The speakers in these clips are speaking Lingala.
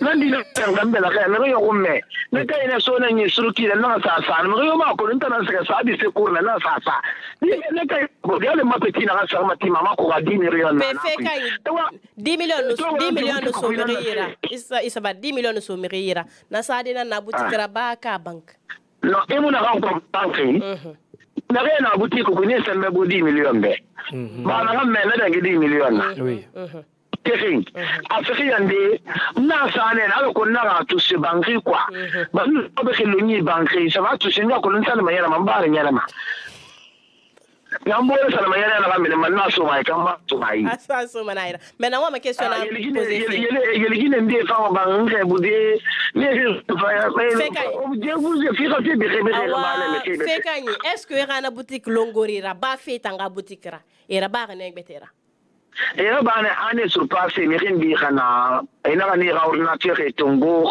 nandina ngambelaka yana ga yogo mme ne ka ene so na nyesurukile nna sa sa ne yo ma ko nta na seka sa bi se kurna na sa sa ne ka go ya le mapeti na ga sa ma ti mama ko ga di million na pe fe ka 10 million 10 million so mirira isa isa ba 10 million so mirira na sa de na na butikira ah. ba ka bank no e mo na ga ko bank mhm. na ga e na butiko ko ne sembe bo 10 million be mhm. ba na ga mme na da ga 10 million na mhm. oui terrain mhm. afrique yande na sane na ko na ga to se bangri kwa mhm. ba ni mm, ko be le ni bangri ça va to se na ko nta na mayana mambare nyana ma ngambore sana mayana na bamene manna so mai kama to mai asa so manaira mena wa makesho ah, na yeligine ndie fa ba ngre budie ne fa ya je vous je fira te bere bere ba na mete fekanye est-ce que era na boutique longorira ba fetanga boutique ra era ba ne betera ega bana ane surpasse mexin ɗixana enaxanixa ordinateur e tongox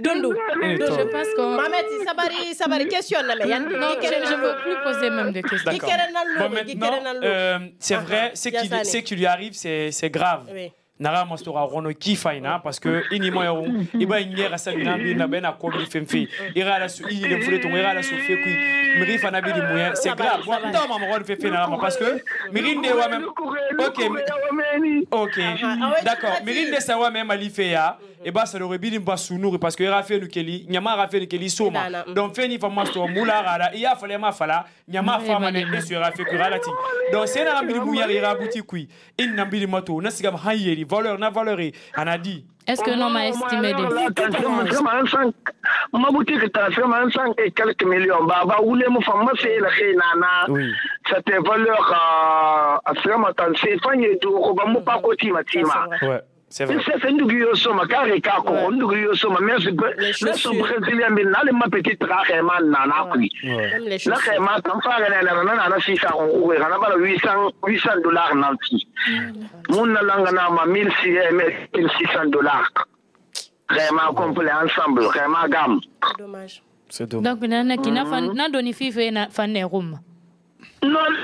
Dondou, je pense qu'on. Mamadi, Sabari, Sabari, question là, mais non, je, je veux plus poser même des questions. Bon, maintenant, euh, c'est vrai, ce qui, qui lui arrive, c'est grave. Oui. nara mastora rono kifaina hein, parce que inimo yo iba ingera sa bina bina bena ko bi femfe ira la su ile fule to ira la su fe kui miri fana bi di moyen c'est grave moi non maman rono fe ma parce que mirinde wa même OK OK ah, ah, ah, d'accord mirinde sa wa même ali fe ya et bah ça le rebille une basse sous parce que il a fait une kelly il fait kelly soma donc fait une femme moula rara il a fallu ma fala Nyama femme a pas fait ma donc c'est un ambiri bouya il a abouti kui il n'a ambiri mato n'a sigam hayeri voleur n'a valeuré en a dit est-ce que l'on m'a estimé de vous Ma boutique est à 55 et quelques millions. Bah, bah, où les mon moi, c'est la chénana. Oui. C'était valeur à 50 ans. C'est fini et tout. On va m'en pas côté, ma Ouais. sese ndugi yo soma ka re ka kɔgɔ ndugi yo soma meso brésilien bi nale ma petit tra xɛma nana kui na xɛma tan fa gɛnɛ nana na nana six cent euros kana bala huit cent huit cent dollars nan fi mun na langa na ma mille six eh, mille six cent dollars xɛma complet ensemble xɛma gam donc nana kina mhm. na doni fi fe na fan ne xumma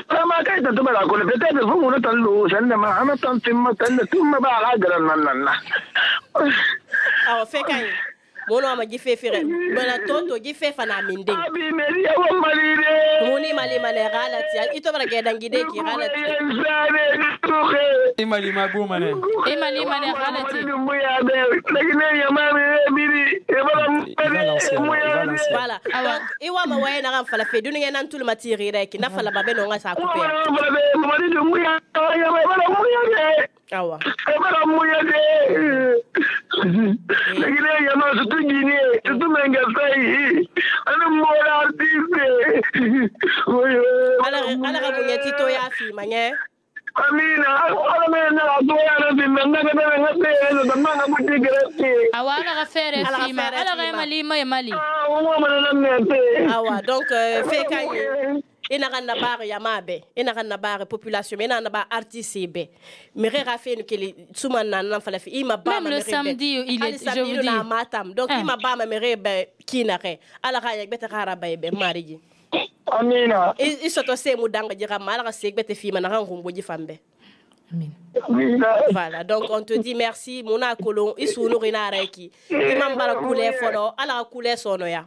vraiment kay tantu bala kono peut-être fo muno tan lu sanne ma ana tan timma tan timma ba ala garan nan nan na awo fe kay mono ama gifefire bana toto gifefa na minde abi meri ya wa malire muni malima ne gala ti ito bara geda ngide ki gala ti zane tuhe imali mabu mane imali mane gala ti mu ya be lakine ya mami miri e bara mu ya wala donc iwa ma waye na fala fe dunu ngena ntul matiri rek na fala babe no nga sa couper mu ya be mu ya be mu ya be ebaramuyade lakini eh. yama sutu jini sutu mengasai ani mora artiste ala ka bonya ti to y'a fima ɲɛ amina ala me na ka to ya na fima nga ka tɛmɛ nga se yɛrɛ sɔrɔ ma nga ko ti gɛrɛ se awa ala ka fɛɛrɛ fima ala ka ye mali ma ye mali awɔ ah, n ko mana na mɛ se awa donc euh, f'e ka ye ina ganna bare yamaɓe ina na bare e population ɓe ina e ganna ba artiste ɓe mire ra fenu kele sumannan nan fala fi ima bama le samedi il est je vous dis matam donc eh. ima bama mire be kinare ala ga yek beta gara bay e be mariji amina i soto semu danga jira mala ga sek beta fi mana ngumbo ji fambe voilà donc on te dit merci mona kolon isu no rina reki imam bara kule folo ala kule sonoya